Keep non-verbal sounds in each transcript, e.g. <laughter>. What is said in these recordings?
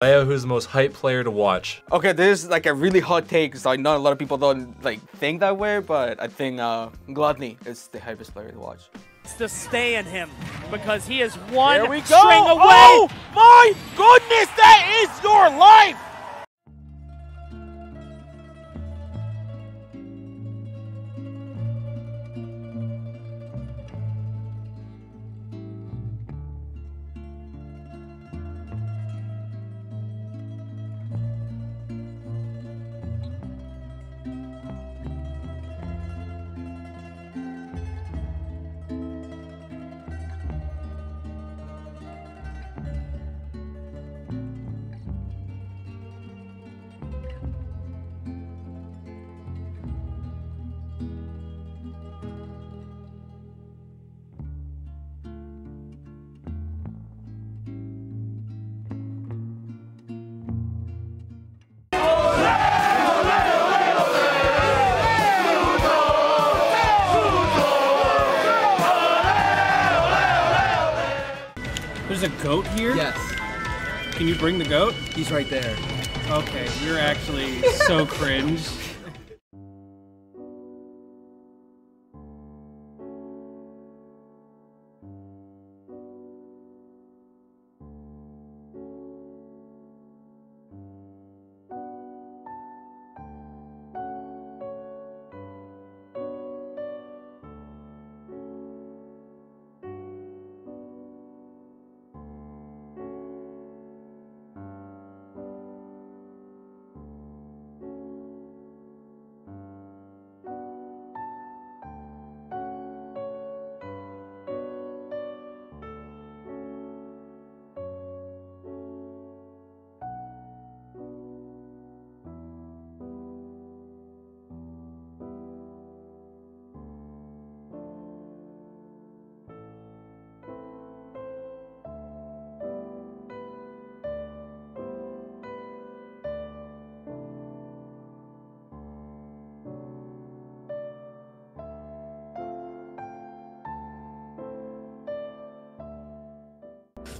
Leo, who's the most hype player to watch? Okay, this is like a really hot take, so I know a lot of people don't like think that way, but I think uh, Glutonny is the hypest player to watch. It's to stay in him because he is one There we go. string away. Oh my goodness, that is your life! There's a goat here? Yes, Can you bring the goat? he's right there. Okay, you're actually so <laughs> cringe.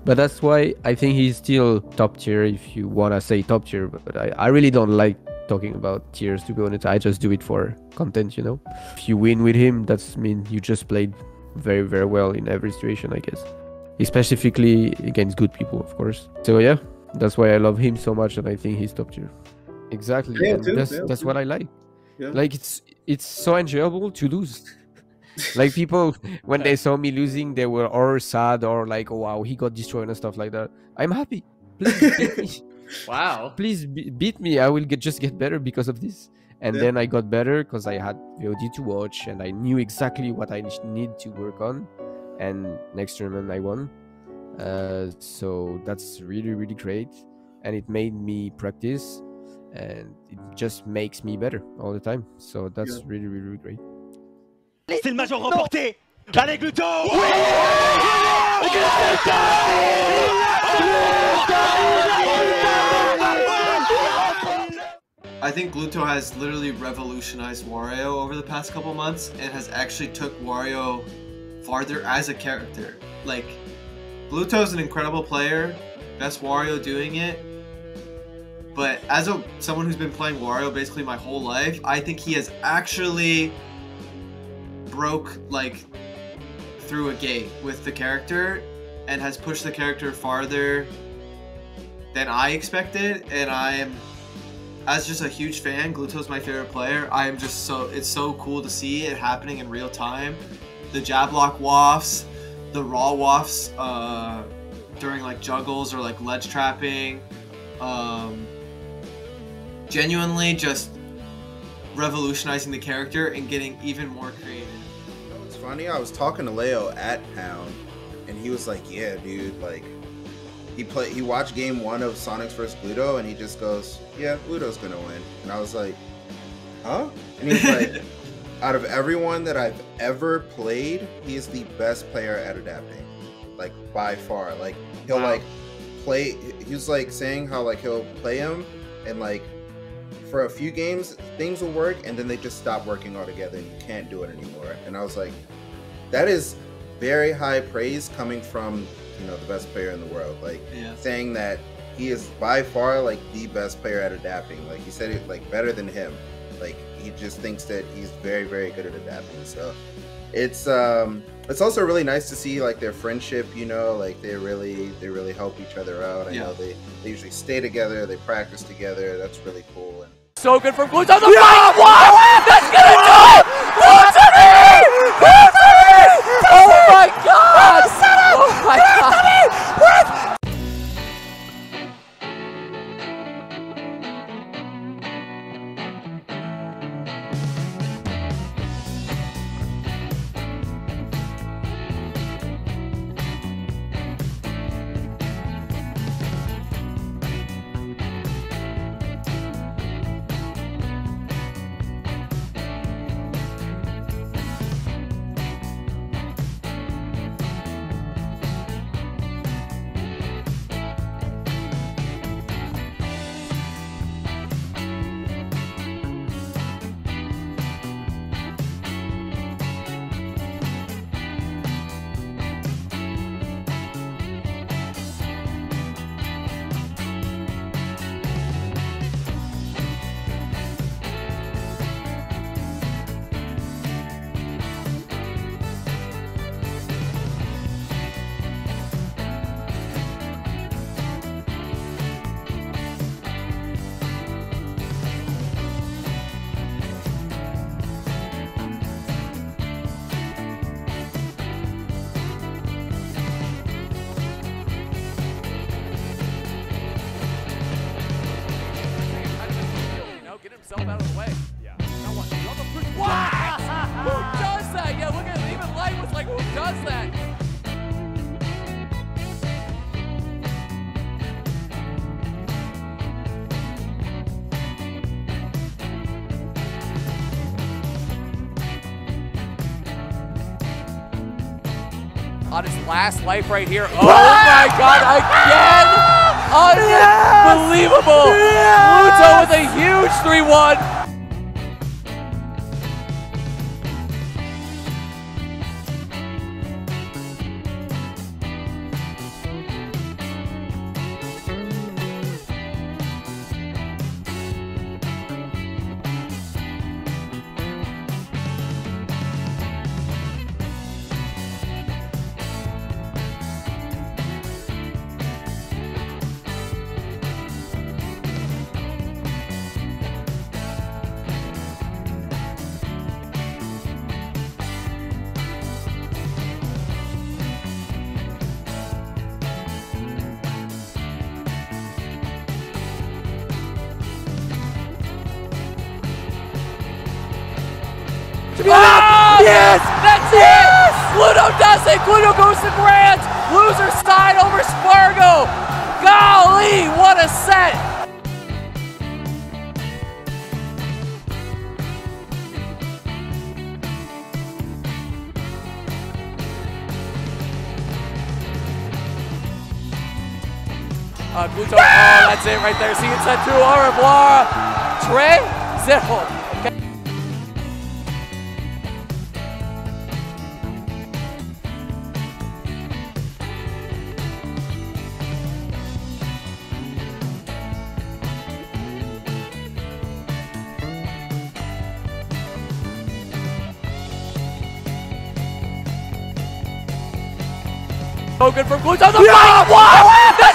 But that's why I think he's still top tier if you wanna say top tier. But I, I really don't like talking about tiers to be honest. I just do it for content, you know. If you win with him, that's mean you just played very very well in every situation, I guess. Specifically against good people, of course. So yeah, that's why I love him so much, and I think he's top tier. Exactly, Yeah, too, that's yeah, that's too. what I like. Yeah. Like it's it's so enjoyable to lose. Like people <laughs> when they saw me losing they were or sad or like oh wow he got destroyed and stuff like that. I'm happy. Please <laughs> Wow. please be- beat me. I will get just get better because of this. And Yeah. then i got better because i had vod to watch and i knew exactly what i need to work on. And next tournament i won. Uh, so that's really really great. And it made me practice and it just makes me better all the time. So that's Yeah. really really, really great C'est le major remporté. Allez Gluto I think Gluto has literally revolutionized Wario over the past couple months and has actually took Wario farther as a character. Like, Gluto's an incredible player, best Wario doing it. But as a someone who's been playing Wario basically my whole life, I think he has actually broke like through a gate with the character and has pushed the character farther than I expected and I am as just a huge fan, Gluto's my favorite player. I am just so it's so cool to see it happening in real time. The jab lock wafts, the raw wafts uh, during like juggles or like ledge trapping. Um, genuinely just revolutionizing the character and getting even more creative. Funny. I was talking to Leo at Pound, and he was like, "Yeah, dude, like." He played. He watched game one of Sonix vs. Gluto, and he just goes, "Yeah, Gluto's gonna win." And I was like, "Huh?" And he's like, <laughs> "Out of everyone that I've ever played, he is the best player at adapting, like by far. Like he'll Wow. like play. He was like saying how like he'll play him, and like for a few games things will work, and then they just stop working altogether, and you can't do it anymore. And I was like, that is very high praise coming from you know the best player in the world. Like Yeah. saying that he is by far like the best player at adapting. Like he said it like better than him. Like he just thinks that he's very very good at adapting. So it's um it's also really nice to see like their friendship. You know, like they really they really help each other out. I Yeah. know they they usually stay together. They practice together. That's really cool. And So good from Gluto. The fight. What? That's gonna do it. Glutonny! On his last life right here. Oh my god, again! Unbelievable! Gluto with a huge 3-1. Oh, yes! That's it! Gluto does it! Gluto goes to Grant! Loser side over Sparg0! Golly, what a set! Uh, Gluto, oh, that's it right there. See it set two. Au revoir. Trey zero. Good from Gluto. The fight. What?